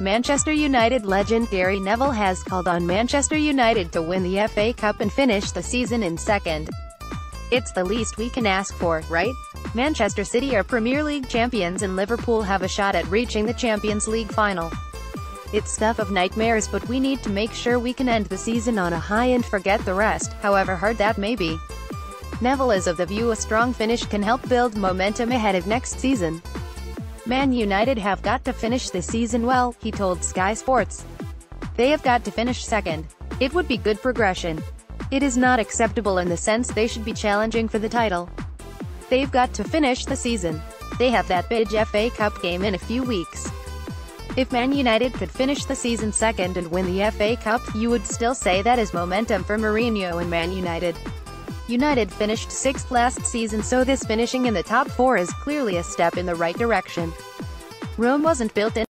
Manchester United legend Gary Neville has called on Manchester United to win the FA Cup and finish the season in second. It's the least we can ask for, right? Manchester City are Premier League champions and Liverpool have a shot at reaching the Champions League final. It's stuff of nightmares but we need to make sure we can end the season on a high and forget the rest, however hard that may be. Neville is of the view a strong finish can help build momentum ahead of next season. Man United have got to finish this season well, he told Sky Sports. They have got to finish second. It would be good progression. It is not acceptable in the sense they should be challenging for the title. They've got to finish the season. They have that big FA Cup game in a few weeks. If Man United could finish the season second and win the FA Cup, you would still say that is momentum for Mourinho and Man United. United finished sixth last season so this finishing in the top four is clearly a step in the right direction. Rome wasn't built in